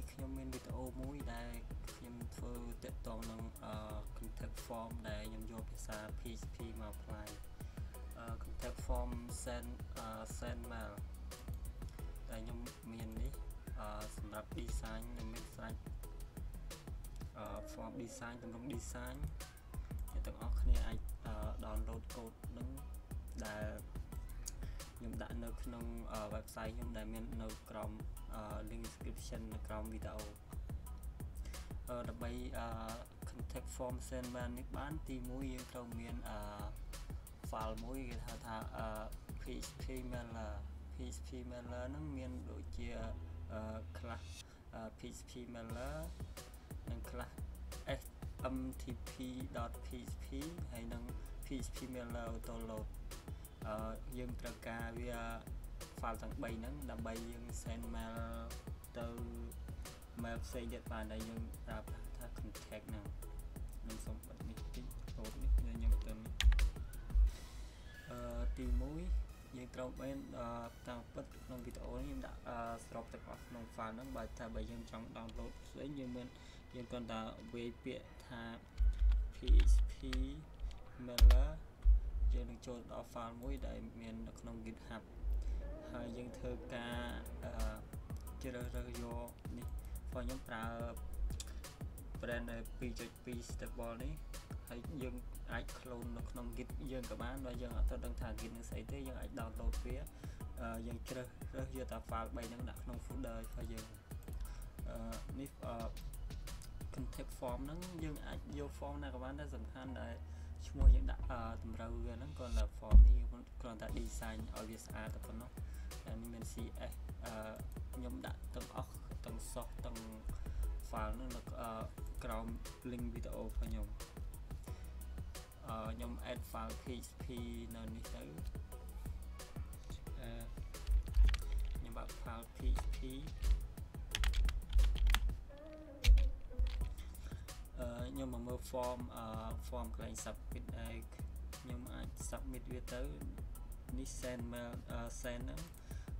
នាថ្ងៃនេះខ្ញុំមានវីដេអូមួយដែលខ្ញុំធ្វើទាក់ទងនឹងអឺ contact form ដែលខ្ញុំយកភាសា PHP មក apply អឺ contact form send អឺ send mail ដែលខ្ញុំមាននេះអឺសម្រាប់ design ខ្ញុំមានស្រេចអឺ form design ទម្រង់ design អ្នកទាំងអស់គ្នាអាច download code នឹងដែល ខ្ញុំដាក់នៅក្នុង website ខ្ញុំដែលមាននៅក្រោម link description នៅក្រោមវីដេអូដើម្បី contact form send man នេះបាន ទី1យើងត្រូវមាន file មួយគេហៅថា PHP mailer PHP mailer ហ្នឹងមានដូចជាខ្លះ PHP mailer និងខ្លះ smtp.php ហើយនិង PHP mailer auto load អឺ យើងត្រូវការវា file ទាំង3ហ្នឹងដើម្បីយើង send mail ទៅ mail ផ្សេងទៀតបានដែលយើងប្រើប្រាស់ថា contact ហ្នឹងខ្ញុំសូមបិទនេះតិចកូដនេះខ្ញុំទៅនេះអឺទី1យើងត្រូវបានតាមពិតក្នុងវីដេអូនេះខ្ញុំដាក់ស្របទាំងអស់ក្នុង file ហ្នឹងបើថាបើយើងចង់ download ផ្សេងយើងមានយើងគ្រាន់តែវាយពាក្យថា php mailer យើងនឹងចូលដល់ file មួយដែលមាននៅក្នុង GitHub ហើយយើងធ្វើការអឺជ្រើសរើសយកនេះព្រោះខ្ញុំប្រើ brand 2.2 stable នេះហើយយើងអាច clone នៅក្នុង Git យើងក៏បានបើយើងអត់ទៅដឹងថា Git នឹងស្អីទេយើងអាច download វាយើងជ្រើសរើសយកតែ file 3ហ្នឹងដាក់ក្នុង folder របស់យើងអឺនេះ contact form ហ្នឹងយើងអាចយក form ណាក៏បានដែរសំខាន់ដែល ឈ្មោះយើងដាក់តម្រូវវាហ្នឹងគ្រាន់តែ form នេះគ្រាន់តែ design ឲ្យវាស្អាតតែប៉ុណ្ណោះតែនេះមាន CS អឺខ្ញុំដាក់ទាំងអស់ទាំងសោះទាំង file ហ្នឹងនៅក្រោម link វីដេអូរបស់ខ្ញុំអឺខ្ញុំ add file PHP នៅនេះទៅអឺខ្ញុំបើក file PHP ខ្ញុំមកមើល form form កន្លែង submit ហើយខ្ញុំអាច submit វាទៅនេះ send mail send ហ្នឹង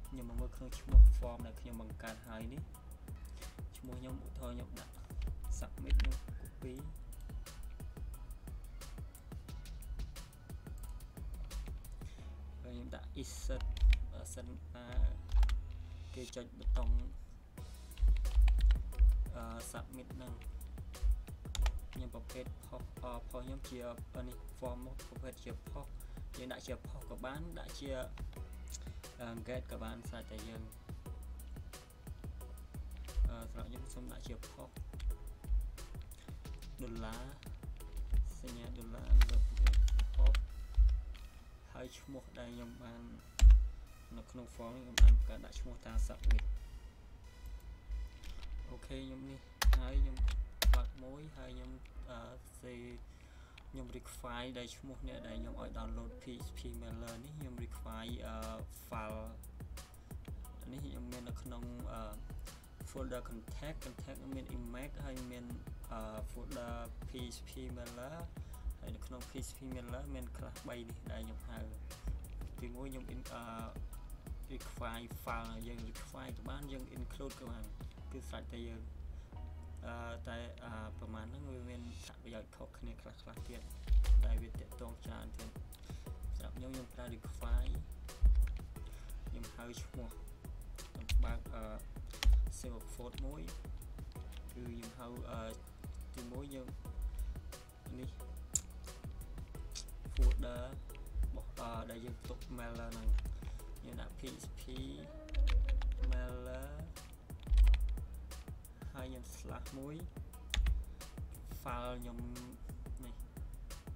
ខ្ញុំមកមើលក្នុងឈ្មោះ form ដែលខ្ញុំបង្កើតហើយនេះឈ្មោះខ្ញុំឧទាហរណ៍ខ្ញុំដាក់ submit ខ្ញុំ copy ហើយខ្ញុំដាក់ insert បើសិនគេចុចប៊ូតុង submit ហ្នឹង ខ្ញុំប្រភេទផុសផុសខ្ញុំជានេះ form មកប្រភេទជាផុសយើងដាក់ជាផុសក៏បានដាក់ជា get ក៏បានស្រេចតែយើងអឺសម្រាប់ខ្ញុំសូមដាក់ជាផុសដុល្លារសញ្ញាដុល្លារលើកផុសហើយឈ្មោះដែលខ្ញុំបាននៅក្នុង form ខ្ញុំបានបង្កើតដាក់ឈ្មោះថា submit អូខេខ្ញុំនេះហើយខ្ញុំបើកមួយហើយខ្ញុំ សេខ្ញុំ require ដែលឈ្មោះអ្នកដែលខ្ញុំឲ្យ download PHP mailer នេះខ្ញុំ require file នេះខ្ញុំមាននៅក្នុង folder contact contact មាន image ហើយមាន folder PHP mailer ហើយនៅក្នុង PHP mailer មានខ្លះ3នេះដែលខ្ញុំហៅទីមួយខ្ញុំ require file យើង require ក៏បានយើង include ក៏បានគឺស្រេចតែយើងអឺ តែប្រហែលហ្នឹងវាមានថាប្រយោជន៍ខុសគ្នាខ្លះខ្លះទៀតដែលវាតកតងច្រើនទៀតសម្រាប់ខ្ញុំខ្ញុំប្រើ require ខ្ញុំហៅឈ្មោះខ្ញុំបើកអឺ save folder មួយគឺខ្ញុំហៅអឺទីមួយយើងនេះ folder របស់អឺដែលយើងទុក mailer ហ្នឹងយើងដាក់ php mailer ហើយខ្ញុំ slash មួយ file ខ្ញុំនេះ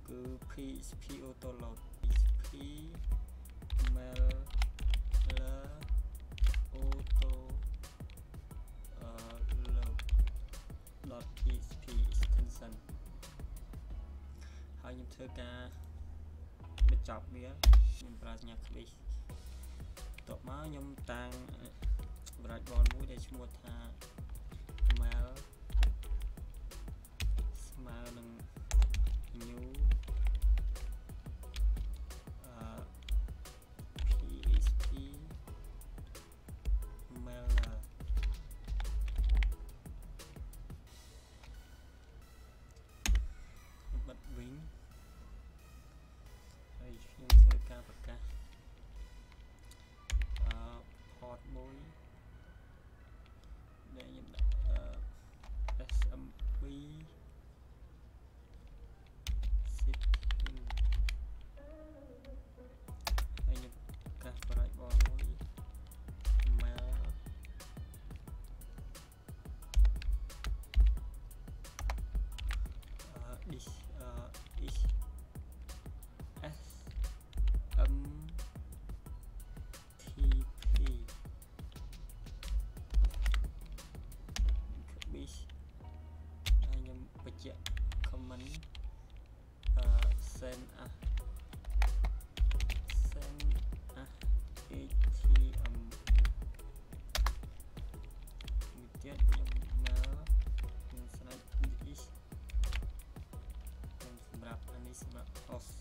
គឺ php auto load php mailer auto load .php extension ហើយខ្ញុំធ្វើការបញ្ចប់វាខ្ញុំប្រើសញ្ញា click តបមកខ្ញុំតាំង branch ball មួយដែលឈ្មោះថា ស្មើនឹង new អឺ php mail បិទវិញហើយខ្ញុំធ្វើការប្រកាសអឺ port 1 ជាក់ comment អឺ send អះ send អះ ATM មួយទៀតខ្ញុំមកខ្ញុំស្នាច់ this ខ្ញុំសម្រាប់អានេះសម្រាប់ host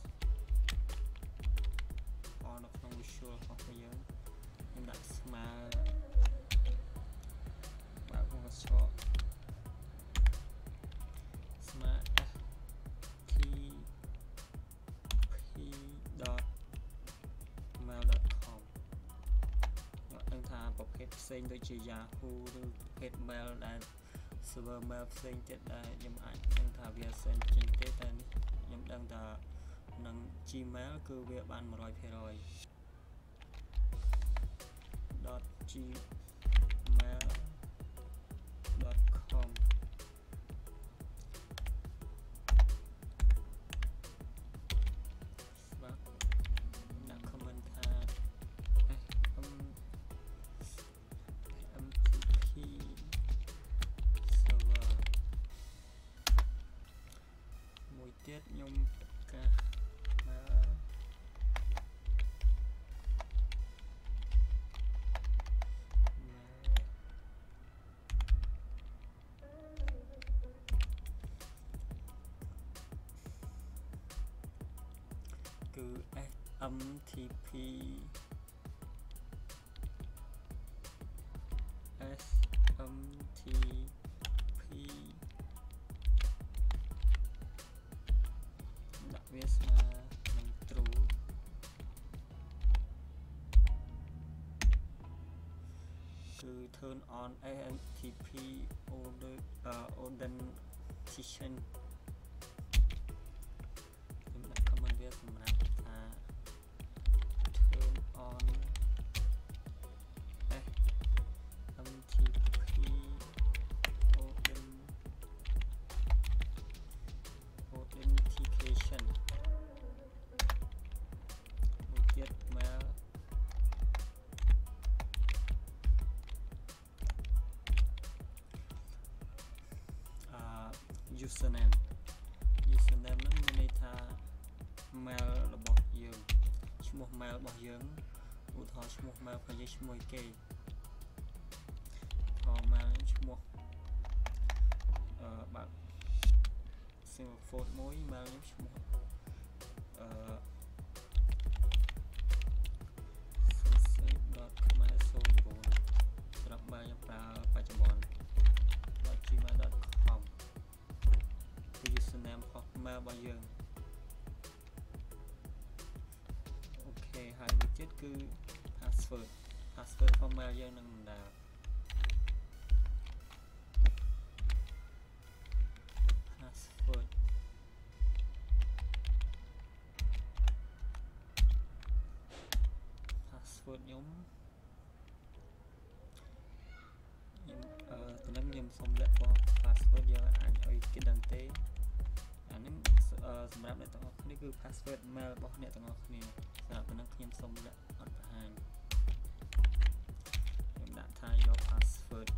អនៅក្នុង visual របស់យើងខ្ញុំដាក់ស្មើបើកមកឆកស្ផ្សេងដូចជា Yahoo ឬប្រភេទ mail ដែល server mail ផ្សេងទៀតដែលខ្ញុំអាចដឹងថាវា send ចេញទេតែនេះខ្ញុំដឹងថានឹង Gmail គឺវាបាន100% .gmail.com គឺ SMTP SMTP ដាក់វាស្មើនឹង true គឺ turn on AMTP order uh, authentication ខ្ username username ហ្នឹងមានន័យថា mail របស់យើងឈ្មោះ mail របស់យើងឧទាហរណ៍ឈ្មោះ mail របស់យើងឈ្មោះអីគេថ mail ឈ្មោះអឺបើក single quote មួយ mail ខ្ញុំឈ្មោះអឺ ទៀតគឺ password password របស់ mail យើងនឹងមិនដាល់ password password ខ្ញុំខ្ញុំអឺតំណឹងខ្ញុំសុំលាក់បោះ password យើងអាចឲ្យគេដឹងទេអានេះអឺ សម្រាប់អ្នកទាំងអស់គ្នាគឺ password mail របស់អ្នកទាំងអស់គ្នាសម្រាប់តំណឹងខ្ញុំសុំលាក់អត់បង្ហាញខ្ញុំដាក់ថា your password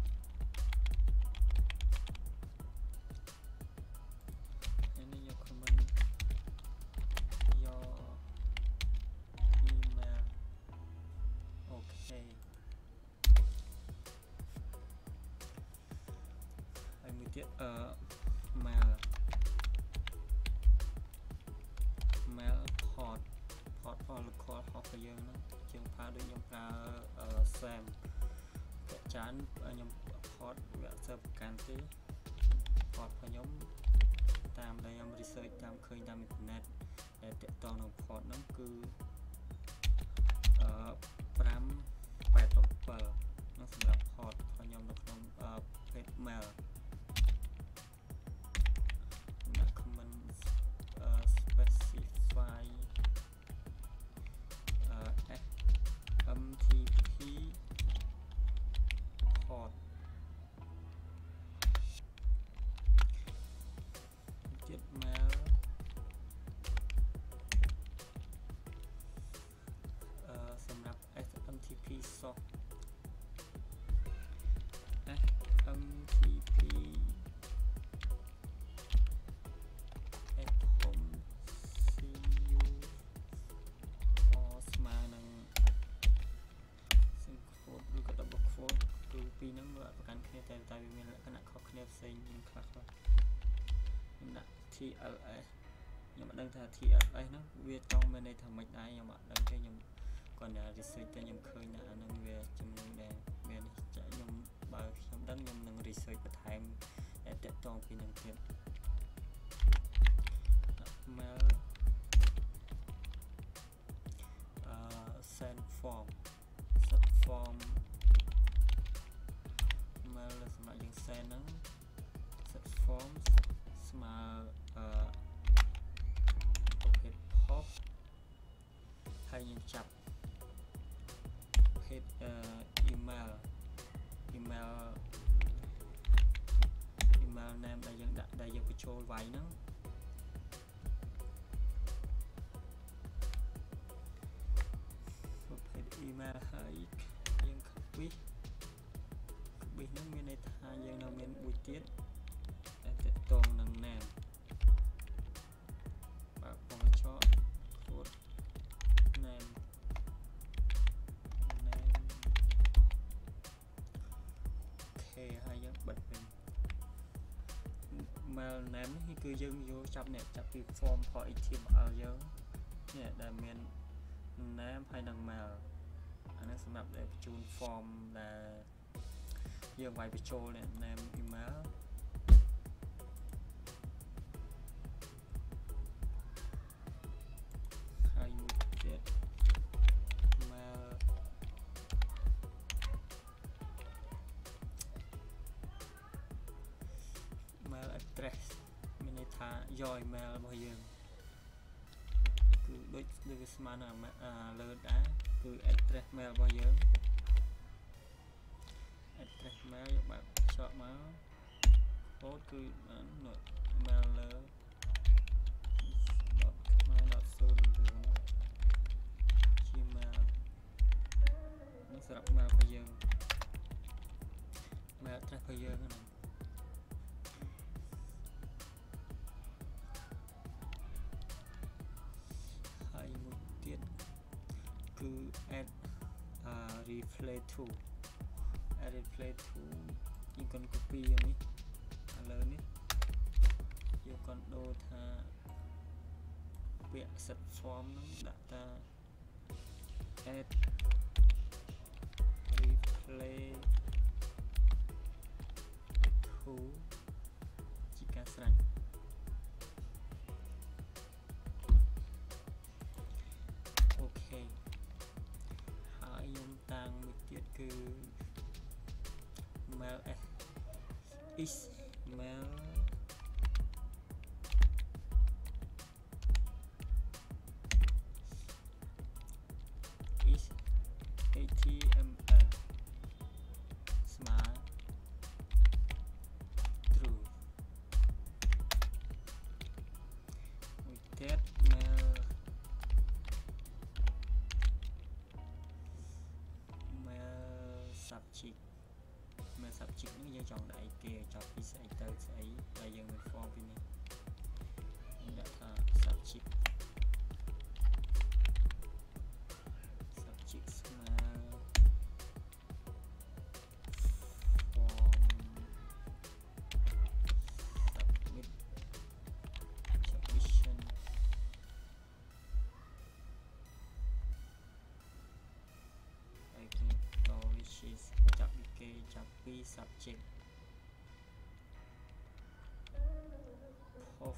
របស់យើងហ្នឹងជាងផាដូចខ្ញុំប្រើ SAM តែច្រើនខ្ញុំ port វាអត់សូវប្រកាន់ទេ port របស់ខ្ញុំតាមដែលខ្ញុំ research តាមឃើញតាមអ៊ីនធឺណិតដែលតាក់ទងនឹង port ហ្នឹងគឺអឺ587ហ្នឹងសម្រាប់ port របស់ខ្ញុំនៅក្នុង page mail double quote គឺពីរហ្នឹងវាអត់ប្រកាន់គ្នាតែតែវាមានលក្ខណៈខុសគ្នាផ្សេងគ្នាខ្លះខ្លះខ្ញុំដាក់ TLS ខ្ញុំអត់ដឹងថា TLS ហ្នឹងវាចង់មានន័យថាម៉េចដែរខ្ញុំអត់ដឹងទេខ្ញុំ គាត់តែ research តែខ្ញុំឃើញថាអាហ្នឹងវាចំណុចដែលមានចាក់ខ្ញុំបើខ្ញុំដឹងខ្ញុំនឹង research បន្ថែមតែតកតងពីនឹងទៀត mail អឺ send form set form mail សម្រាប់យើង send ហ្នឹង set form ស្មើអឺប្រភេទ post ហើយយើងចាប់ ប្រភេទអឺ email email email name ដែលយើងដាក់ដែលយើងបញ្ចូលវាយហ្នឹងប្រភេទ email ហើយយើង copy copy ហ្នឹងមានន័យថាយើងនៅមានមួយទៀត ហើយយើងបិទវិញ mail name នេះគឺយើងយកចាប់នេះចាប់ពី form for HTML យើងនេះដែលមាន name ហើយនិង mail អានេះសម្រាប់ដែលបញ្ជូន form ដែលយើងវាយបញ្ចូលនេះ name email ស្មើនឹងអាលើដែរគឺ address mail របស់យើង address mail យើងបើកឆក់មក code គឺនោះ mail លើ .khmer.09 gmail នេះសម្រាប់ mail របស់យើង mail address របស់យើងហ្នឹង replay to add replay to យើងគាត់ copy យ៉ាងនេះឥឡូវនេះយើងគាត់ដូរថាពាក្យ set form ហ្នឹងដាក់ថា add replay to ជាការស្រេច mail s is mail is html ស្មើ true មួយទៀត mail mail subject mail subject នេះយើងចង់ដាក់អីគេចាប់ពីស្អីទៅស្អីដែលយើងមាន form ពីនេះ subject. Of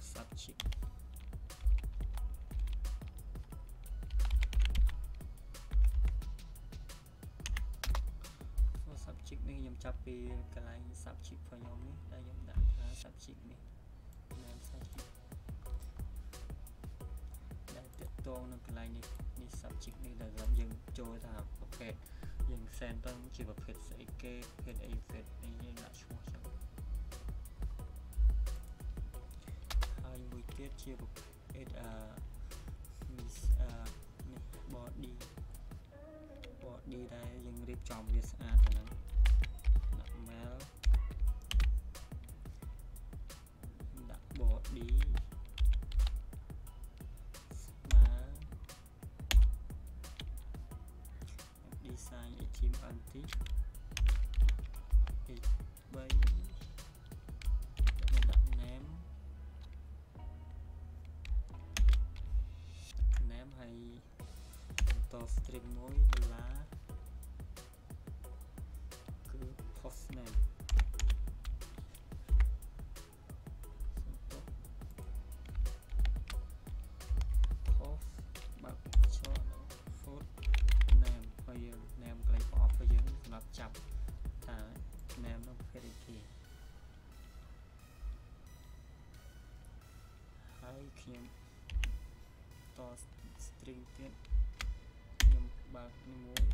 subject subject នេះខ្ញុំចាប់ពីកន្លែង subject របស់ខ្ញុំនេះដែលខ្ញុំដាក់ថា subject នេះ name subject ដែលតកតងនឹងកន្លែងនេះនេះ subject នេះដែលសម្រាប់យើងចូលថាប្រភេទយើង send ទៅជាប្រភេទស្អីគេប្រភេទអីប្រភេទនេះយើងដាក់ឈ្មោះចឹងហើយមួយទៀតជាប្រភេទអឺ miss អឺនេះ body body ដែលយើងរៀបចំវាស្អាតទៅហ្នឹង ដាក់ mail ដាក់ body ស្មើ design HTML តិច h3 ដាក់ name name ហើយបន្ត string មួយដុល្លារ post name សុំទោស post បើកឆោត food name ហើយយើង name កន្លែងប្រអប់របស់យើងសម្រាប់ចាប់ថា name នោះប្រភេទអីគេហើយខ្ញុំត string ទៀតខ្ញុំបើកនេះមួយដាក់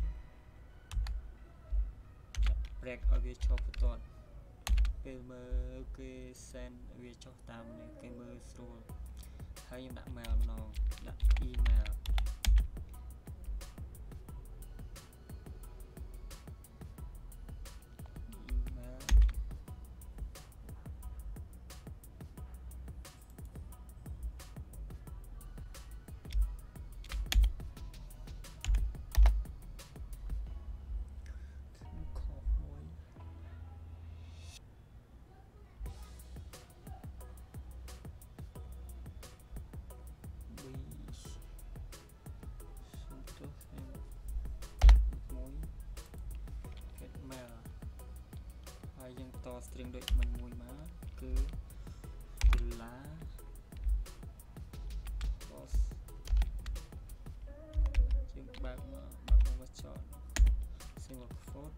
break ឲ្យវាចុះបន្ទាត់ពេលមើលគេ send វាចុះតាមនេះគេមើលស្រួលហើយខ្ញុំដាក់ mail ម្ដងដាក់ email email យយើងត string ដូចមិញមួយមកគឺដុល្លារ post យើងបើកមកបើកមកចោត single quote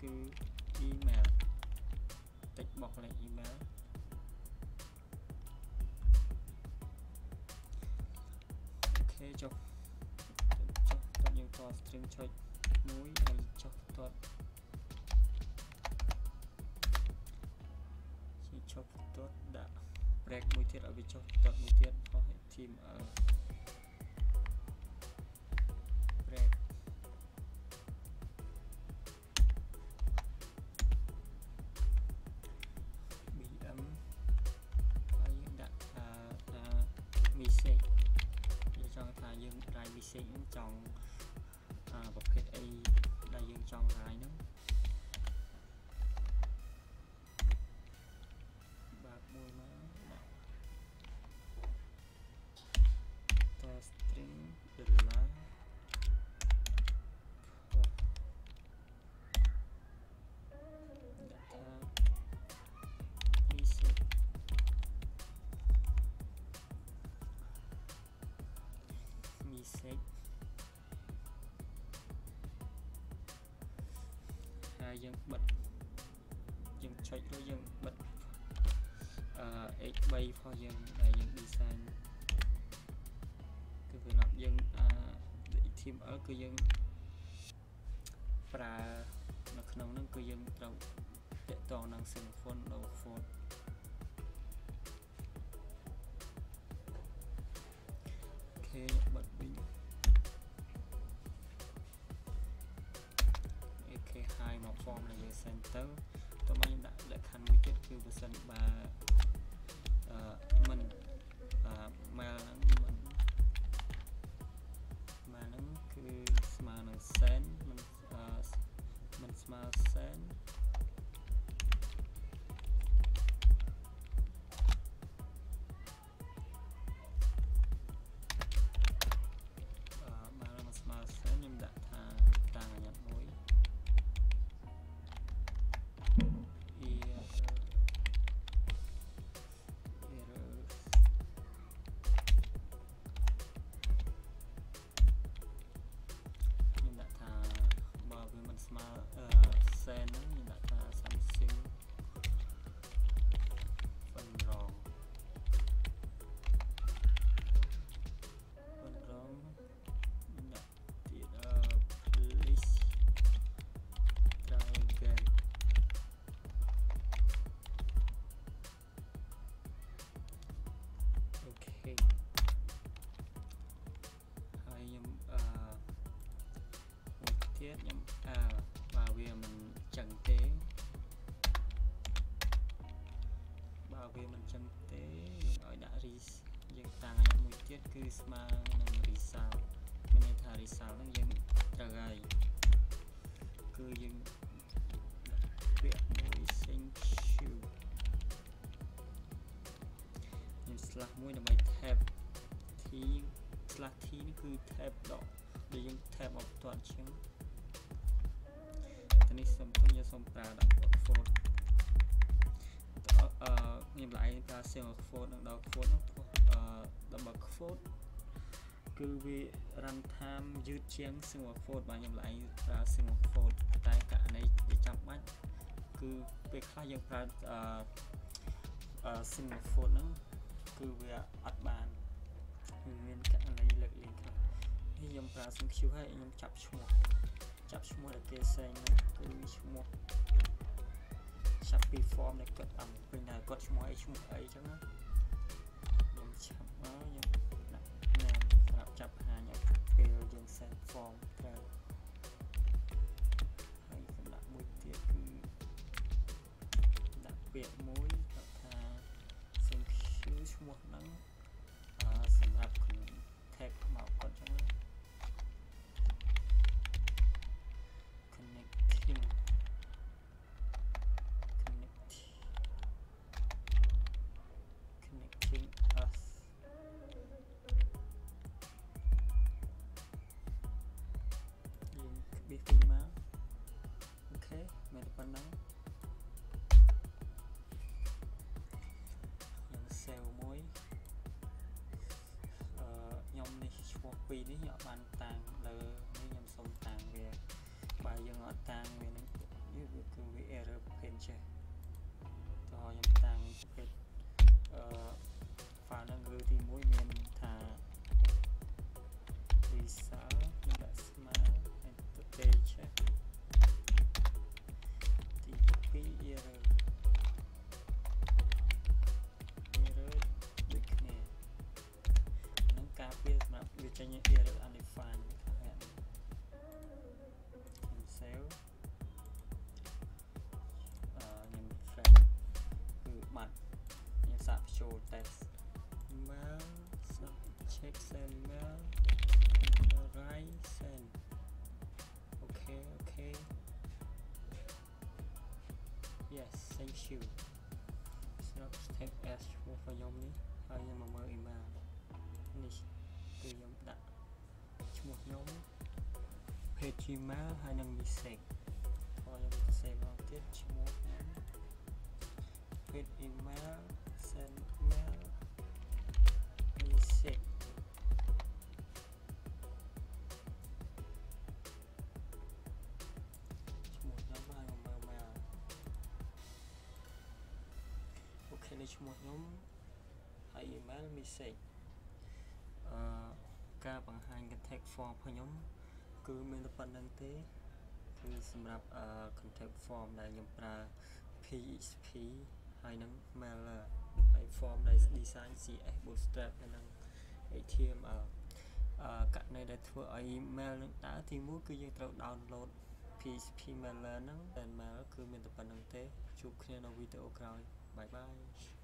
គឺ email តិចបោះលេខ email អូខេចុះចុះតើយើងត string ចុចមួយហើយចុះតើ ជាចុះតើដាក់ break មួយទៀតឲ្យវាចុះតើមួយទៀតអស់ HTML break BM ហើយយើងដាក់ថាថា message យើងចង់ថាយើង write message ហ្នឹងចង់អាប្រភេទអីដែលយើងចង់ write ហ្នឹង ហើយយើងបិទយើងចុចរួចយើងបិទអឺ h3 របស់យើងដែលយើង design គឺសម្រាប់យើងអា HTML គឺយើងប្រើនៅក្នុងហ្នឹងគឺយើងត្រូវតាក់ទងនឹង symphony over font អូខេ form ដែលយើង send ទៅតោះមកខ្ញុំដាក់លក្ខខណ្ឌមួយទៀតគឺបើសិនបើអឺមិនអឺ mail ហ្នឹងមិន mail ហ្នឹងគឺស្មើនឹង send មិនអឺមិនស្មើ send វាមិនចឹងទេបើវាមិនចឹងទេយើងឲ្យដាក់ res យើងតាំងអាមួយទៀតគឺស្មើនឹង result មានន័យថា result ហ្នឹងយើងត្រូវហើយគឺយើងពាក្យមួយ thank you យើង slash មួយដើម្បី tab t slash t នេះគឺ tab ដកដែលយើង tab មកផ្ទាត់ជាងតែ នេះសុំខ្ញុំយកសុំប្រើដាក់ quote អឺខ្ញុំឡាយប្រើ single quote និងដល់ quote នោះអឺ double quote គឺវា run time យឺតជាង single quote បាទខ្ញុំឡាយប្រើ single quote តែករណីដែលចាំបាច់គឺពេលខ្លះយើងប្រើអឺ single quote ហ្នឹងគឺវាអត់បានគឺមានករណីលើកលែងខ្លះនេះខ្ញុំប្រើ sync queue ហើយខ្ញុំចាប់ឈ្មោះ ចាប់ឈ្មោះដែលគេផ្សេងហ្នឹងគឺឈ្មោះចាប់ពី form ដែលគាត់អំពេញតែគាត់ឈ្មោះអីឈ្មោះអីចឹងណាខ្ញុំឆាប់មកខ្ញុំដាក់ណាមសម្រាប់ចាប់ហាញឲ្យពេលយើង send form ត្រូវហើយសម្រាប់មួយទៀតគឺដាក់ពាក្យមួយគាត់ថា sync queue ឈ្មោះហ្នឹង មានតែប៉ុណ្ណឹងយើង save មួយអឺខ្ញុំនេះឈ្មោះពីរនេះខ្ញុំអត់បានតាំងលើនេះខ្ញុំសុំតាំងវាបើយើងអត់តាំងវានឹងនេះវាគឺវា error ប្រភេទចេះតោះខ្ញុំតាំងប្រភេទអឺ file ហ្នឹងគឺទី1 error error ដូចគ្នានឹងការពារសម្រាប់វាចេញ error undefined ខាងនេះខ្ញុំ save អឺខ្ញុំ refresh គឺបាត់ខ្ញុំសាកបញ្ចូល test mail check send mail right send អូខេ thank you ស្រាប់ tag as ឈ្មោះរបស់ខ្ញុំនេះហើយខ្ញុំមកមើល email នេះគឺខ្ញុំដាក់ឈ្មោះខ្ញុំ page Gmail ហើយនិង message ហើយខ្ញុំ save មកទៀតឈ្មោះខ្ញុំ page email send អូខេនេះឈ្មោះខ្ញុំហើយ email message អឺការបង្ហាញ contact form របស់ខ្ញុំ គឺមានតែប៉ុណ្្នឹងទេគឺសម្រាប់អឺ contact form ដែលខ្ញុំប្រើ PHP ហើយនឹង mailer ហើយ form ដែល design CS bootstrap ហើយនឹង HTML អឺករណីដែលធ្វើឲ្យ mail នឹងដើរទី1គឺយើងត្រូវ download PHP mailer ហ្នឹងតែ mail គឺមានតែប៉ុណ្្នឹងទេជួបគ្នានៅវីដេអូក្រោយបាយបាយ